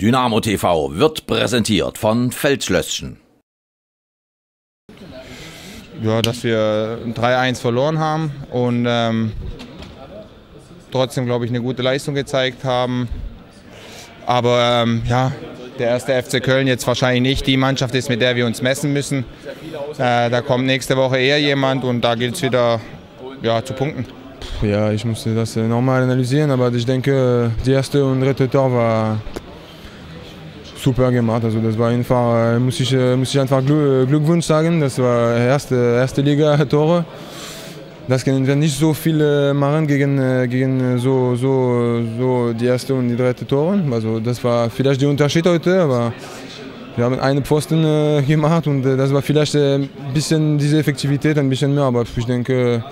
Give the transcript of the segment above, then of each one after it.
Dynamo TV wird präsentiert von Feldschlösschen. Ja, dass wir 3-1 verloren haben und ähm, trotzdem, glaube ich, eine gute Leistung gezeigt haben. Aber ähm, ja, der erste FC Köln jetzt wahrscheinlich nicht die Mannschaft ist, mit der wir uns messen müssen. Äh, da kommt nächste Woche eher jemand und da gilt es wieder ja, zu punkten. Ja, ich musste das äh, nochmal analysieren, aber ich denke, die erste und dritte Tor war super gemacht. Also das war einfach, äh, muss ich, äh, muss ich einfach Glückwunsch sagen. Das war erste, erste Liga-Tore. Das können wir nicht so viele machen gegen, gegen so, so, so die erste und die dritte Tore. Also das war vielleicht der Unterschied heute, aber wir haben einen Pfosten äh, gemacht und äh, das war vielleicht ein bisschen diese Effektivität ein bisschen mehr. Aber ich denke,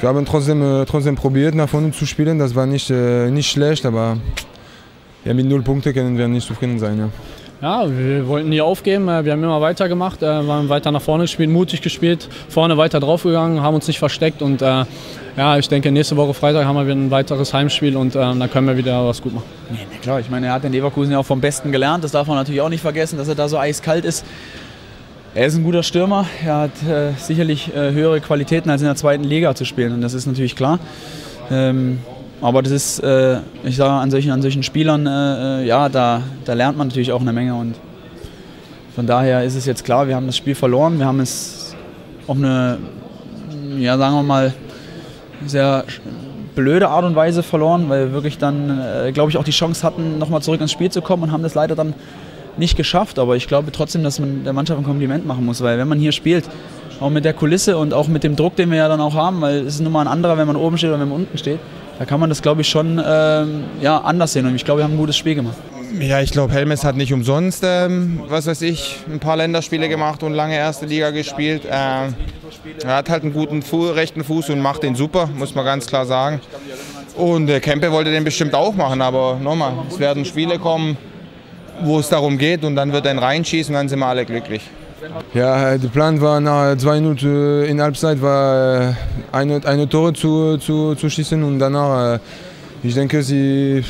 wir haben trotzdem, äh, trotzdem probiert nach vorne zu spielen. Das war nicht, nicht schlecht, aber ja, mit null Punkte können wir nicht zufrieden sein. Ja. Ja, wir wollten nie aufgeben. Wir haben immer weitergemacht, waren weiter nach vorne gespielt, mutig gespielt, vorne weiter draufgegangen, haben uns nicht versteckt und äh, ja, ich denke, nächste Woche Freitag haben wir wieder ein weiteres Heimspiel und äh, dann können wir wieder was gut machen. Ja, klar, ich meine, er hat in Leverkusen ja auch vom Besten gelernt. Das darf man natürlich auch nicht vergessen, dass er da so eiskalt ist. Er ist ein guter Stürmer. Er hat äh, sicherlich äh, höhere Qualitäten als in der zweiten Liga zu spielen und das ist natürlich klar. Ähm, aber das ist, äh, ich sage, an solchen, an solchen Spielern, äh, äh, ja, da, da lernt man natürlich auch eine Menge. Und von daher ist es jetzt klar, wir haben das Spiel verloren. Wir haben es auf eine, ja, sagen wir mal, sehr blöde Art und Weise verloren, weil wir wirklich dann, äh, glaube ich, auch die Chance hatten, nochmal zurück ins Spiel zu kommen und haben das leider dann nicht geschafft. Aber ich glaube trotzdem, dass man der Mannschaft ein Kompliment machen muss, weil wenn man hier spielt, auch mit der Kulisse und auch mit dem Druck, den wir ja dann auch haben, weil es ist nun mal ein anderer, wenn man oben steht oder wenn man unten steht da kann man das, glaube ich, schon ähm, ja, anders sehen. Und ich glaube, wir haben ein gutes Spiel gemacht. Ja, ich glaube, Helmes hat nicht umsonst, ähm, was weiß ich, ein paar Länderspiele gemacht und lange erste Liga gespielt. Äh, er hat halt einen guten Fu rechten Fuß und macht den super, muss man ganz klar sagen. Und der Kempe wollte den bestimmt auch machen, aber nochmal, es werden Spiele kommen, wo es darum geht und dann wird er ihn reinschießen und dann sind wir alle glücklich. Ja, der Plan war nach zwei Minuten in Halbzeit war äh, eine, eine Tore zu, zu, zu schießen und danach, äh, ich denke, sie,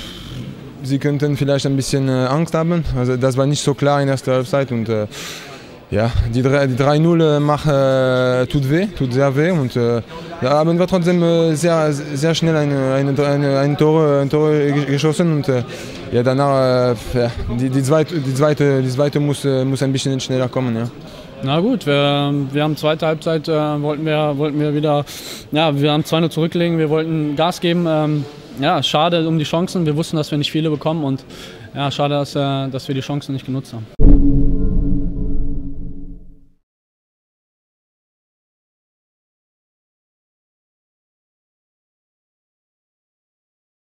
sie könnten vielleicht ein bisschen äh, Angst haben. Also das war nicht so klar in erster Halbzeit und ja, die 3-0 macht, äh, tut weh, tut sehr weh und äh, da haben wir trotzdem äh, sehr, sehr schnell eine, eine, ein, Tor, ein Tor geschossen und äh, ja, danach äh, ja, die, die, zweite, die, zweite, die zweite muss, äh, muss ein bisschen schneller kommen. Ja. Na gut, wir, wir haben zweite Halbzeit, wollten, wir, wollten wir wieder, ja, wir haben 2-0 zurücklegen, wir wollten Gas geben. Ähm, ja, schade um die Chancen, wir wussten, dass wir nicht viele bekommen und ja, schade, dass, dass wir die Chancen nicht genutzt haben.